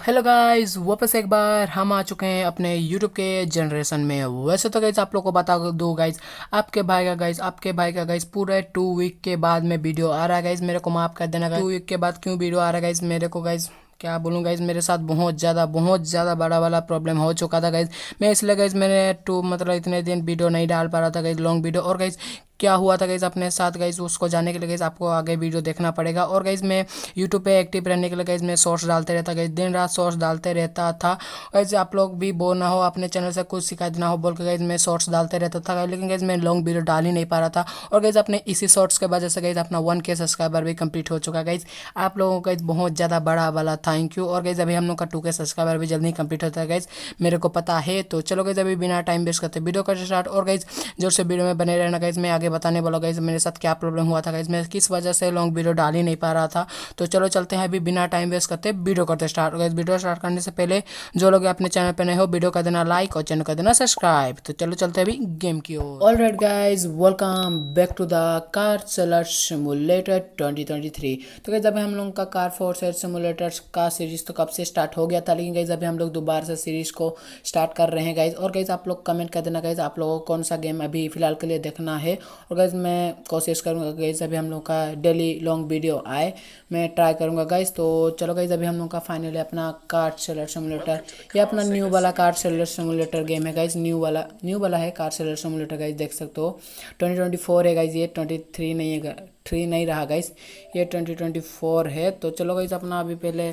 Hello guys वापस एक बार हम आ चुके हैं अपने यूट्यूब के जनरेशन में। वैसे तो गाइस आप लोग को बता दो गाइस आपके भाई का गाइस आपके भाई का गाइस पूरे टू वीक के बाद में वीडियो आ रहा है गाइस मेरे को माफ़ कर देना। टू वीक के बाद क्यों वीडियो आ रहा है गाइस मेरे को गाइस क्या बोलूँ गाइज़ मेरे साथ बहुत ज़्यादा बहुत ज़्यादा बड़ा वाला प्रॉब्लम हो चुका था गाइज़ मैं इसलिए गाइज़ मैंने टू मतलब इतने दिन वीडियो नहीं डाल पा रहा था गाइज़ लॉन्ग वीडियो और गाइज़ क्या हुआ था गाइज़ अपने साथ? गाइज़ उसको जाने के लिए गाइज़ आपको आगे वीडियो देखना पड़ेगा। और गाइज़ मैं यूट्यूब पे एक्टिव रहने के लिए गाइज़ मैं शॉर्ट्स डालते रहता। गाइज़ दिन रात शॉर्ट्स डालते रहता था। गाइज़ आप लोग भी बोल ना हो, अपने चैनल से कुछ शिकायत ना हो बोल के गाइज़ मैं शॉर्ट्स डालते रहता था। लेकिन गाइज़ मैं लॉन्ग वीडियो डाल ही नहीं पा रहा था। और गाइज़ अपने इसी शॉर्ट्स के वजह से गाइज़ अपना वन के सब्सक्राइबर भी कंप्लीट हो चुका। गाइज़ आप लोगों का बहुत ज़्यादा बड़ा वाला थैंक यू और गाइज़ अभी हम लोग का टू के सब्सक्राइबर भी जल्दी कंप्लीट होता है। गाइज़ मेरे को पता है तो चलो गाइज़ अभी बिना टाइम वेस्ट करते वीडियो का स्टार्ट और गाइज़ ज़ोर से वीडियो में बने रहना। गाइज़ मैं आगे बताने वाला गाइज़ मेरे साथ क्या प्रॉब्लम हुआ था गाइज़ मैं किस वजह से लॉन्ग वीडियो डाल ही नहीं पा रहा था। तो चलो चलते हैं, अभी बिना टाइम वेस्ट करते वीडियो करते स्टार्ट गाइज़ वीडियो स्टार्ट करने से पहले जो लोग अपने चैनल पर नए हो वीडियो कर देना लाइक और चैनल कर देना सब्सक्राइब तो चलो चलते हैं अभी गेम की ओर। All right guys welcome back to the car seller simulator 2023 तो गाइज़ अभी हम लोग का कार फोर सेलर सिमुलेटर का सीरीज़ तो कब से स्टार्ट हो गया था, लेकिन गाइज़ अभी हम लोग दोबारा से सीरीज़ को स्टार्ट कर रहे हैं गाइज़ और गाइज़ आप लोग कमेंट कर देना गाइज़ आप लोगों को कौन सा गेम अभी फ़िलहाल के लिए देखना है और गाइज़ मैं कोशिश करूँगा गाइज़ अभी हम लोग का डेली लॉन्ग वीडियो आए। मैं ट्राई करूँगा गाइज़ तो चलो गाइज़ अभी हम लोग का फाइनली अपना कार्ड सेलर सिमुलेटर ये अपना न्यू वाला कार्ड सेलर सिमुलेटर गेम है गाइज़ न्यू वाला न्यू वाला है कार्ड सेलर सिमुलेटर गाइज़ देख सकते हो। ट्वेंटी ट्वेंटी फोर है गाइज़ ये ट्वेंटी थ्री नहीं है थ्री नहीं रहा गाइज़ ये ट्वेंटी ट्वेंटी फोर है। तो चलो गाइज़ अपना अभी पहले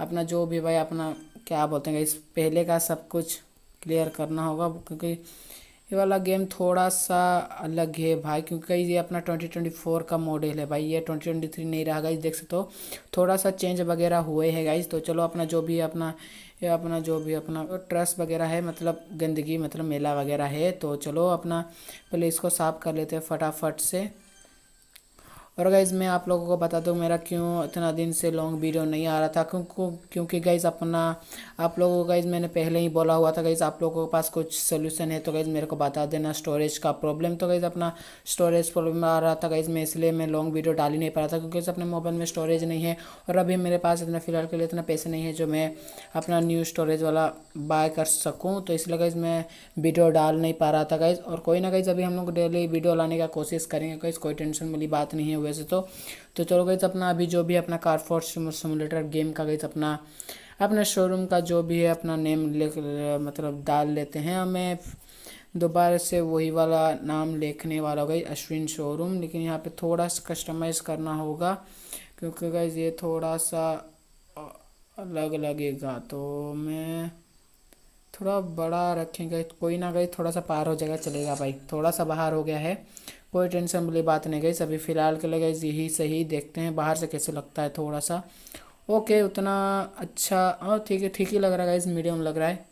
अपना जो भी भाई अपना क्या बोलते हैं गाइज़ पहले का सब कुछ क्लियर करना होगा क्योंकि ये वाला गेम थोड़ा सा अलग है भाई, क्योंकि ये अपना ट्वेंटी ट्वेंटी फोर का मॉडल है भाई। ये ट्वेंटी ट्वेंटी थ्री नहीं रहा गाइज़ देख सकते हो। थोड़ा सा चेंज वगैरह हुए हैं गाइज़ तो चलो अपना जो भी अपना, ये अपना जो भी अपना ट्रस वगैरह है मतलब गंदगी मतलब मेला वगैरह है तो चलो अपना पहले इसको साफ़ कर लेते हैं फटाफट से। और गाइज़ मैं आप लोगों को बता दूँ, मेरा क्यों इतना दिन से लॉन्ग वीडियो नहीं आ रहा था? क्यों क्योंकि गाइज़ अपना, आप लोगों को गाइज़ मैंने पहले ही बोला हुआ था गाइज़ आप लोगों के पास कुछ सोल्यूशन है तो गाइज़ मेरे को बता देना स्टोरेज का प्रॉब्लम तो गाइज़ अपना स्टोरेज प्रॉब्लम आ रहा था गाइज़ मैं इसलिए मैं लॉन्ग वीडियो डाल ही नहीं पा रहा था, क्योंकि अपने मोबाइल में स्टोरेज नहीं है, और अभी मेरे पास इतना, फ़िलहाल के लिए इतना पैसे नहीं है, जो मैं अपना न्यू स्टोरेज वाला बाय कर सकूँ. तो इसलिए गाइज़ मैं वीडियो डाल नहीं पा रहा था गाइज़ और कोई ना गाइज़ अभी हम लोग डेली वीडियो लाने का कोशिश करेंगे गाइज़ कोई टेंशन वाली बात नहीं है वैसे तो तो चलो गई अपना अभी जो भी अपना कार फोर्स सिमुलेटर गेम का गई अपना, अपने शोरूम का जो भी है, अपना नेम ले मतलब डाल लेते हैं हमें। दोबारा से वही वाला नाम लिखने वाला गई अश्विन शोरूम लेकिन यहाँ पे थोड़ा सा कस्टमाइज़ करना होगा, क्योंकि गई ये थोड़ा सा अलग लगेगा। तो मैं थोड़ा बड़ा रखेंगे, कोई ना गई थोड़ा सा पार हो जाएगा, चलेगा भाई। थोड़ा सा बाहर हो गया है, कोई टेंशन वाली बात नहीं गई। सभी फ़िलहाल के लिए यही सही देखते हैं, बाहर से कैसे लगता है थोड़ा सा। ओके, उतना अच्छा और ठीक है, ठीक ही लग रहा है, इस मीडियम लग रहा है।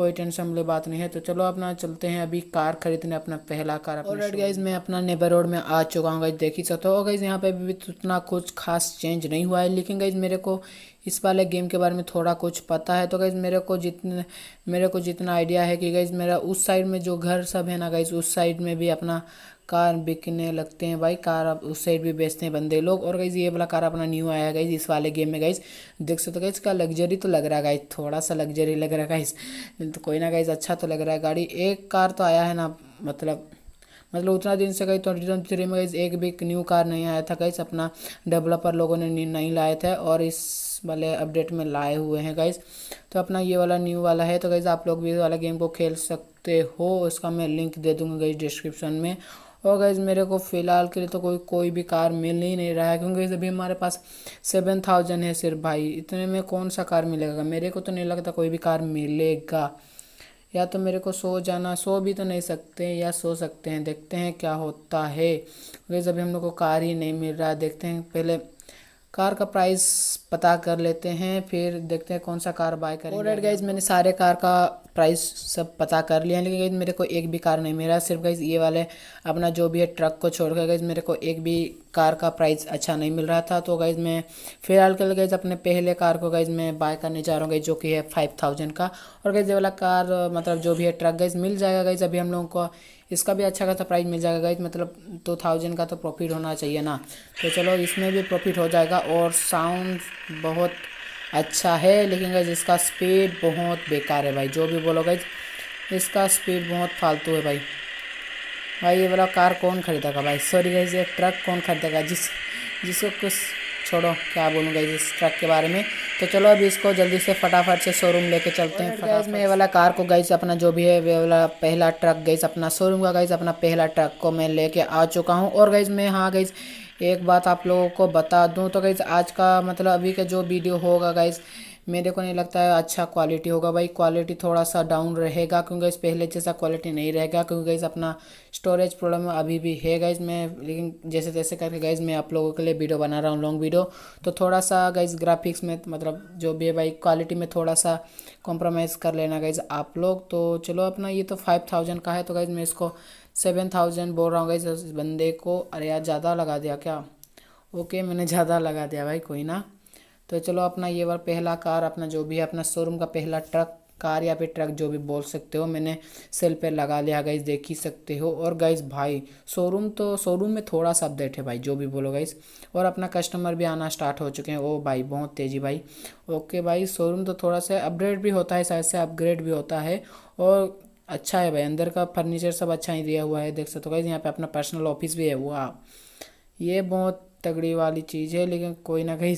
कोई टेंशन वाली बात नहीं है। तो चलो अपना चलते हैं। अभी कार खरीदने अपना पहला कार और गाइज़ मैं अपना नेबर रोड में आ चुका हूँ गाइज़ देख ही सकते हो। गाइज़ यहाँ पे भी उतना कुछ खास चेंज नहीं हुआ है। लेकिन गाइज़ मेरे को इस वाले गेम के बारे में थोड़ा कुछ पता है। तो गाइज़ मेरे को जितने मेरे को जितना आइडिया है कि गाइज़ मेरा उस साइड में जो घर सब है ना गाइज़ उस साइड में भी अपना कार बिकने लगते हैं भाई। कार अब उस साइड भी बेचते हैं बंदे लोग। और गाइज़ ये वाला कार अपना न्यू आया है इस वाले गेम में गाइज़ देख सकते हो गाइज़ का लग्जरी तो लग रहा है गाइज़ थोड़ा सा लग्जरी लग रहा है गाइज़ तो कोई ना गाइज़ अच्छा तो लग रहा है गाड़ी। एक कार तो आया है ना मतलब मतलब उतना दिन से गई ट्वेंटी ट्वेंटी थ्री में गई एक भी न्यू कार नहीं आया था गई अपना डेवलपर लोगों ने नहीं लाए थे और इस वाले अपडेट में लाए हुए हैं गाइज़ तो अपना ये वाला न्यू वाला है। तो गाइज़ आप लोग भी इस वाला गेम को खेल सकते हो। उसका मैं लिंक दे दूँगा गाइज़ डिस्क्रिप्शन में। और गाइज़ मेरे को फ़िलहाल के लिए तो कोई कोई भी कार मिल ही नहीं रहा है, क्योंकि अभी हमारे पास सेवन थाउज़ेंड है सिर्फ़ भाई। इतने में कौन सा कार मिलेगा? मेरे को तो नहीं लगता कोई भी कार मिलेगा। या तो मेरे को सो जाना, सो भी तो नहीं सकते या सो सकते हैं। देखते हैं क्या होता है। क्योंकि अभी हम लोग को कार ही नहीं मिल रहा है। देखते हैं, पहले कार का प्राइस पता कर लेते हैं फिर देखते हैं कौन सा कार बाय करेंगे। और रेड गाइज़ मैंने सारे कार का प्राइस सब पता कर लिया लेकिन गाइज़ मेरे को एक भी कार नहीं मेरा सिर्फ़ गाइज़ ये वाले अपना जो भी है ट्रक को छोड़ कर गाइज़ मेरे को एक भी कार का प्राइस अच्छा नहीं मिल रहा था। तो गाइज़ मैं फ़िलहाल के लिए गाइज़ अपने पहले कार को गाइज़ मैं बाय करने जा रहा हूँ गाइज़ जो कि है फाइव थाउज़ेंड का। और गाइज़ ये वाला कार मतलब जो भी है ट्रक गाइज़ मिल जाएगा गाइज़ अभी हम लोगों को। इसका भी अच्छा खासा प्राइस मिल जाएगा गाइज़ मतलब टू थाउज़ेंड का तो प्रॉफिट होना चाहिए ना। तो चलो, इसमें भी प्रॉफिट हो जाएगा और साउंड बहुत अच्छा है, लेकिन गाइज़ इसका स्पीड बहुत बेकार है भाई। जो भी बोलो गाइज़ इसका स्पीड बहुत फालतू है भाई। भाई ये वाला कार कौन खरीदेगा भाई? सॉरी गाइज़ ये ट्रक कौन खरीदेगा? जिस जिसको कुछ छोड़ो क्या बोलूँगा इस ट्रक के बारे में? तो चलो अभी इसको जल्दी से फटाफट से शोरूम लेके चलते हैं गैस में वाला कार को गई अपना जो भी है वे वाला पहला ट्रक गई अपना शोरूम का गई अपना पहला ट्रक को मैं लेके आ चुका हूँ। और गई मैं हाँ गई एक बात आप लोगों को बता दूँ तो गई आज का मतलब अभी का जो वीडियो होगा गाइज़ मेरे को नहीं लगता है अच्छा क्वालिटी होगा भाई। क्वालिटी थोड़ा सा डाउन रहेगा क्योंकि इस पहले जैसा क्वालिटी नहीं रहेगा क्योंकि इस अपना स्टोरेज प्रॉब्लम अभी भी है गाइज़ मैं, लेकिन जैसे तैसे करके गाइज़ मैं आप लोगों के लिए वीडियो बना रहा हूँ लॉन्ग वीडियो तो थोड़ा सा गाइज़ ग्राफिक्स में मतलब जो भी है भाई क्वालिटी में थोड़ा सा कॉम्प्रोमाइज़ कर लेना गाइज़ आप लोग। तो चलो अपना ये तो फाइव थाउज़ेंड का है तो गाइज़ मैं इसको सेवन थाउज़ेंड बोल रहा हूँ गाइज़ बंदे को। अरे यार, ज़्यादा लगा दिया क्या? ओके मैंने ज़्यादा लगा दिया भाई, कोई ना। तो चलो अपना ये बार पहला कार, अपना जो भी है, अपना शोरूम का पहला ट्रक कार या फिर ट्रक जो भी बोल सकते हो, मैंने सेल पे लगा लिया। गाइज़ देख ही सकते हो। और गाइज़ भाई शोरूम तो शोरूम में थोड़ा सा अपडेट है भाई, जो भी बोलो गाइज़ और अपना कस्टमर भी आना स्टार्ट हो चुके हैं। ओ भाई, बहुत तेज़ी भाई। ओके भाई शोरूम तो थोड़ा सा अपडेट भी होता है शायद से अपग्रेड भी होता है। और अच्छा है भाई, अंदर का फर्नीचर सब अच्छा ही दिया हुआ है। देख सकते हो गाइज़ यहाँ पे अपना पर्सनल ऑफ़िस भी है। वाह ये बहुत तगड़ी वाली चीज़ है, लेकिन कोई ना कहीं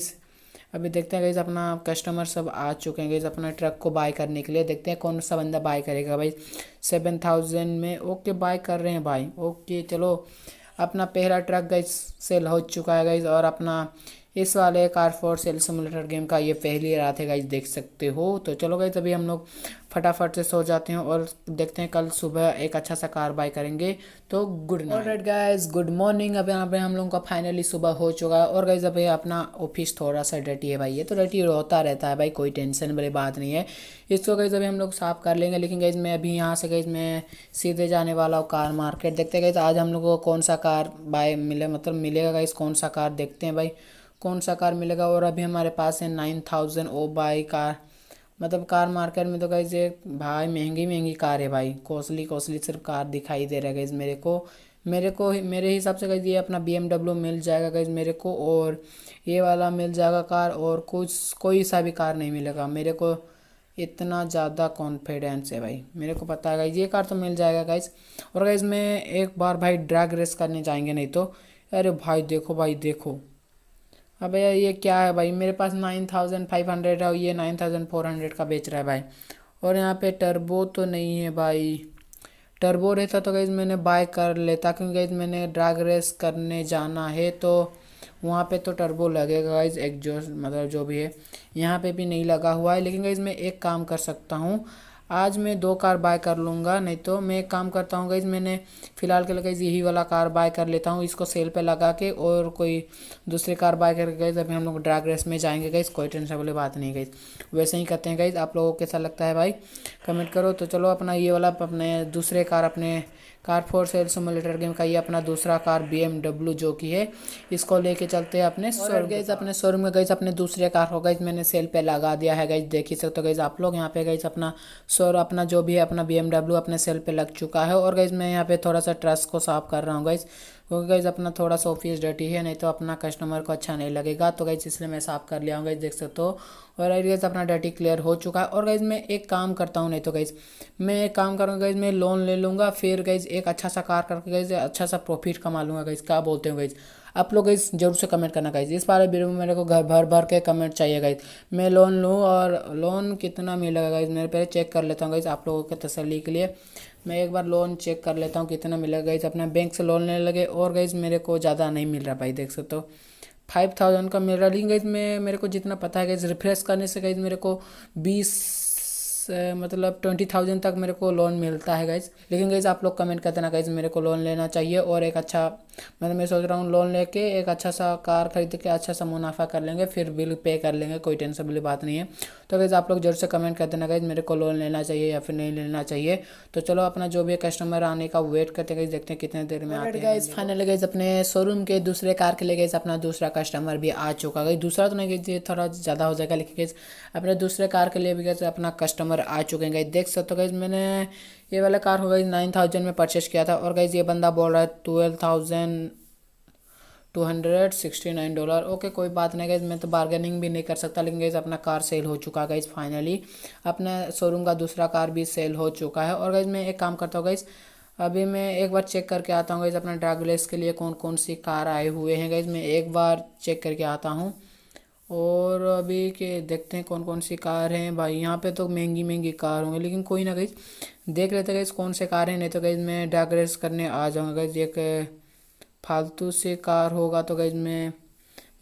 अभी देखते हैं गई अपना कस्टमर सब आ चुके हैं गई अपना ट्रक को बाय करने के लिए। देखते हैं कौन सा बंदा बाय करेगा भाई। सेवन थाउज़ेंड में ओके बाय कर रहे हैं भाई। ओके चलो, अपना पहला ट्रक गई सेल हो चुका है गई और अपना इस वाले car for sale simulator game का ये पहली रात है गाइज़ देख सकते हो। तो चलो गई तभी हम लोग फटाफट से सो जाते हैं और देखते हैं कल सुबह एक अच्छा सा कार बाय करेंगे। तो good night guys good morning अब यहाँ पे हम लोगों का फाइनली सुबह हो चुका है। और गाइज़ अभी अपना ऑफ़िस थोड़ा सा डटी है भाई। ये तो डटी होता रहता है भाई, कोई टेंशन वाली बात नहीं है। इसको गई अभी हम लोग साफ़ कर लेंगे। लेकिन गई मैं अभी यहाँ से गई मैं सीधे जाने वाला हूँ कार मार्केट देखते गए आज हम लोग को कौन सा कार बाय मिले मतलब मिलेगा गई कौन सा कार देखते हैं भाई। कौन सा कार मिलेगा? और अभी हमारे पास है nine thousand. Oh buy car. मतलब कार मार्केट में तो गाइज़ ये भाई महँगी महँगी कार है भाई। कॉस्टली कॉस्टली सिर्फ़ कार दिखाई दे रहा है गाइज़ मेरे को। मेरे को मेरे हिसाब से गाइज़ ये अपना BMW मिल जाएगा गाइज़ मेरे को। और ये वाला मिल जाएगा कार और कुछ, कोई सा भी कार नहीं मिलेगा। मेरे को इतना ज़्यादा कॉन्फिडेंस है भाई। मेरे को पता है ये कार तो मिल जाएगा गाइज़ और गाइज़ में एक बार भाई ड्रैग रेस करने जाएँगे नहीं तो। अरे भाई देखो भाई देखो। अब भैया, ये क्या है भाई? मेरे पास नाइन थाउज़ेंड फाइव हंड्रेड है और ये नाइन थाउज़ेंड फोर हंड्रेड का बेच रहा है भाई। और यहाँ पे टर्बो तो नहीं है भाई। टर्बो रहता तो गई मैंने बाय कर लेता क्योंकि गई मैंने ड्रैग रेस करने जाना है तो वहाँ पे तो टर्बो लगेगा गाइज़ जो मतलब जो भी है। यहाँ पे भी नहीं लगा हुआ है, लेकिन गाइज़ मैं एक काम कर सकता हूँ। आज मैं दो कार बाय कर लूँगा, नहीं तो मैं एक काम करता हूँ गाइज़ मैंने फ़िलहाल के लिए गाइज़ यही वाला कार बाय कर लेता हूँ, इसको सेल पे लगा के और कोई दूसरी कार बाय करके गई अभी हम लोग ड्रैग रेस में जाएँगे गाइज़ कोई टेंशन वाली बात नहीं गई वैसे ही करते हैं गाइज़ आप लोगों को कैसा लगता है भाई? कमेंट करो तो चलो अपना ये वाला अपने दूसरे कार अपने car for sale simulator game का ये अपना दूसरा कार बीएमडब्ल्यू जो कि है इसको लेके चलते हैं अपने गई अपने शोरूम में गई अपने दूसरे कार हो गई मैंने सेल पे लगा दिया है गई देख ही सकते हो गई आप लोग यहाँ पे गई अपना शोर अपना जो भी है अपना बीएमडब्ल्यू अपने सेल पे लग चुका है। और गई मैं यहाँ पे थोड़ा सा ट्रस्ट को साफ़ कर रहा हूँ गई क्योंकि गई अपना थोड़ा सा ऑफ़िस डर्टी है, नहीं तो अपना कस्टमर को अच्छा नहीं लगेगा। तो गई इसलिए मैं साफ़ कर लिया हूँ गई देख सकते हो। और गई अपना डर्टी क्लियर हो चुका है। और गई मैं एक काम करता हूँ, नहीं तो गई मैं एक काम करूँगा गई मैं लोन ले लूँगा, फिर गई एक अच्छा सा कार करके गई अच्छा सा प्रॉफिट कमा लूँगा गई क्या बोलते हो गई आप लोग इस ज़रूर से कमेंट करना गाइज़ इस बारे वीडियो में मेरे को घर भर भर के कमेंट चाहिए गाइज़ मैं लोन लूँ और लोन कितना मिलेगा गाइज़ मेरे पहले चेक कर लेता हूँ गाइज़ आप लोगों के तसली के लिए। मैं एक बार लोन चेक कर लेता हूँ कितना मिलेगा गाइज़ अपना बैंक से लोन लेने लगे और गाइज़ मेरे को ज़्यादा नहीं मिल रहा भाई, देख सकते हो। फाइव थाउज़ेंड का मिल रहा। लेकिन गाइज़ मैं, मेरे को जितना पता है गाइज़ रिफ्रेश करने से गाइज़ मेरे को बीस मतलब ट्वेंटी थाउज़ेंड तक मेरे को लोन मिलता है गाइज़ लेकिन गाइज़ आप लोग कमेंट करते ना गाइज़ मेरे को लोन लेना चाहिए और एक अच्छा मतलब मैं सोच रहा हूँ लोन लेके एक अच्छा सा कार खरीद के अच्छा सा मुनाफा कर लेंगे फिर बिल पे कर लेंगे कोई टेंशन वाली बात नहीं है. तो गाइज़ आप लोग ज़रूर से कमेंट कर देना गाइज़ मेरे को लोन लेना चाहिए या फिर नहीं लेना चाहिए. तो चलो अपना जो भी कस्टमर आने का वेट करते गए देखते हैं कितने देर में आते हैं. फाइनली गए अपने शोरूम के दूसरे कार के लिए गए अपना दूसरा कस्टमर भी आ चुका गई दूसरा तो नहीं गई थोड़ा ज़्यादा हो जाएगा लेकिन गई अपने दूसरे कार के लिए भी गए अपना कस्टमर आ चुके हैं। देख सकते हो गई मैंने ये वाला कार हो गई नाइन थाउज़ेंड में परचेज किया था और गई ये बंदा बोल रहा है twelve thousand two hundred sixty nine dollar okay कोई बात नहीं गाइज़ मैं तो बार्गेनिंग भी नहीं कर सकता, लेकिन गाइज़ अपना कार सेल हो चुका गाइज़ फाइनली अपना शोरूम का दूसरा कार भी सेल हो चुका है। और गाइज़ मैं एक काम करता हूँ गाइज़ अभी मैं एक बार चेक करके आता हूँ गाइज़ अपना ड्रैग रेस के लिए कौन कौन सी कार आए हुए हैं। गाइज़ मैं एक बार चेक करके आता हूँ। और अभी के देखते हैं कौन कौन सी कार हैं। भाई, यहाँ पे तो महँगी महँगी कार होंगी, लेकिन कोई ना कहीं देख लेते गई कौन से कार हैं, नहीं तो गई मैं ड्रैग रेस करने आ जाऊँगा गई एक फालतू से कार होगा तो गई मैं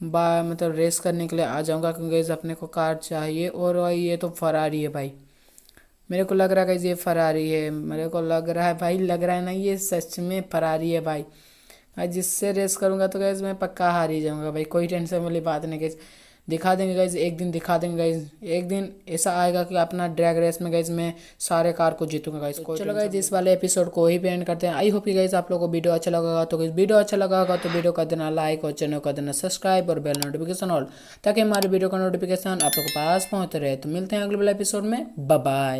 बा मतलब रेस करने के लिए आ जाऊँगा क्योंकि अपने को कार चाहिए। और भाई, ये तो फरारी है भाई। मेरे को लग रहा है ये फरारी है। मेरे को लग रहा है भाई, लग रहा है ना ये सच में फरारी है भाई। भाई जिससे रेस करूँगा तो गैस मैं पक्का हार ही जाऊँगा भाई। कोई टेंशन वाली बात नहीं गैस दिखा देंगे गाइज़ एक दिन दिखा देंगे गाइज़ एक दिन ऐसा आएगा कि अपना ड्रैग रेस में गाइज़ मैं सारे कार को जीतूँगा गाइज़ तो चलो गाइज़ इस वाले एपिसोड को ही पे एंड करते हैं। आई होप गाइज़ आप लोगों को वीडियो अच्छा लगा तो गाइज़ वीडियो अच्छा लगा होगा तो वीडियो का देना लाइक और चैनल कर देना सब्सक्राइब और बेल नोटिफिकेशन ऑल ताकि हमारे वीडियो का नोटिफिकेशन आप लोग के पास पहुँच रहे। तो मिलते हैं अगले वाले एपिसोड में। बाय